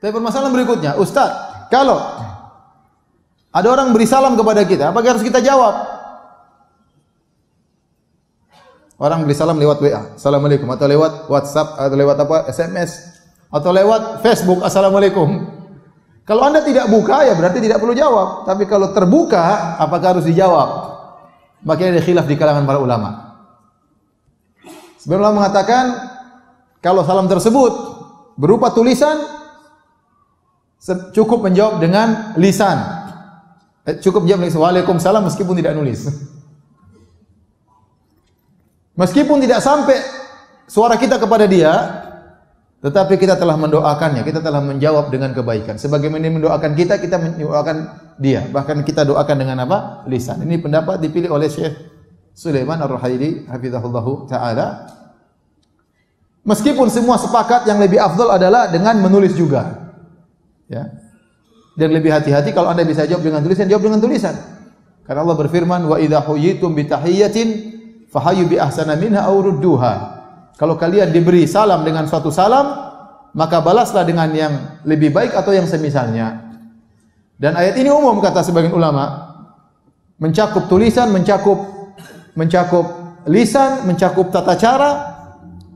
Tapi permasalahan berikutnya, Ustaz, kalau ada orang beri salam kepada kita, apakah harus kita jawab? Orang beri salam lewat WA, Assalamualaikum, atau lewat WhatsApp, atau lewat apa, SMS, atau lewat Facebook, Assalamualaikum. Kalau Anda tidak buka, ya berarti tidak perlu jawab. Tapi kalau terbuka, apakah harus dijawab? Makanya ada khilaf di kalangan para ulama. Sebenarnya mengatakan, kalau salam tersebut berupa tulisan, cukup menjawab dengan lisan. Eh, cukup menjawab dengan Waalaikumsalam meskipun tidak nulis. Meskipun tidak sampai suara kita kepada dia, tetapi kita telah mendoakannya, kita telah menjawab dengan kebaikan. Sebagaimana mendoakan kita, kita mendoakan dia. Bahkan kita doakan dengan apa? Lisan. Ini pendapat dipilih oleh Syekh Sulaiman Ar-Ruhaili hafizahullahu taala. Meskipun semua sepakat yang lebih afdal adalah dengan menulis juga. Ya. Dan lebih hati-hati kalau Anda bisa jawab dengan tulisan, jawab dengan tulisan. Karena Allah berfirman, "Wa idza huyitum bi tahiyyatin fahayu bi ahsana minha aw rudduha." Kalau kalian diberi salam dengan suatu salam, maka balaslah dengan yang lebih baik atau yang semisalnya. Dan ayat ini umum kata sebagian ulama, mencakup tulisan, mencakup mencakup lisan, mencakup tata cara,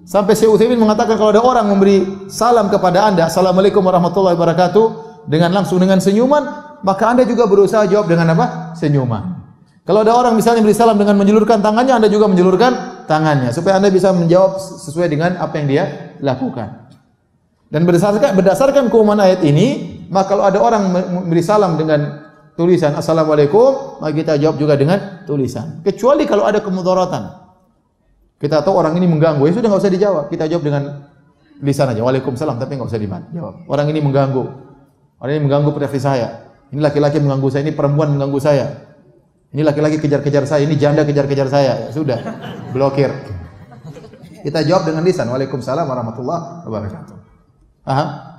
Sampai Syekh Utsaimin mengatakan kalau ada orang memberi salam kepada Anda, Assalamualaikum warahmatullahi wabarakatuh, dengan langsung dengan senyuman, maka Anda juga berusaha jawab dengan apa? Senyuman. Kalau ada orang misalnya beri salam dengan menjulurkan tangannya, Anda juga menjulurkan tangannya supaya Anda bisa menjawab sesuai dengan apa yang dia lakukan. Dan berdasarkan berdasarkan keumuman ayat ini, maka kalau ada orang memberi salam dengan tulisan Assalamualaikum, maka kita jawab juga dengan tulisan. Kecuali kalau ada kemudaratan. Kita tahu orang ini mengganggu, ya sudah nggak usah dijawab. Kita jawab dengan lisan aja. Waalaikumsalam, tapi nggak usah dijawab. Orang ini mengganggu. Orang ini mengganggu privasi saya. Ini laki-laki mengganggu saya, ini perempuan mengganggu saya. Ini laki-laki kejar-kejar saya, ini janda kejar-kejar saya. Ya sudah, blokir. Kita jawab dengan lisan. Waalaikumsalam warahmatullahi wabarakatuh. Paham?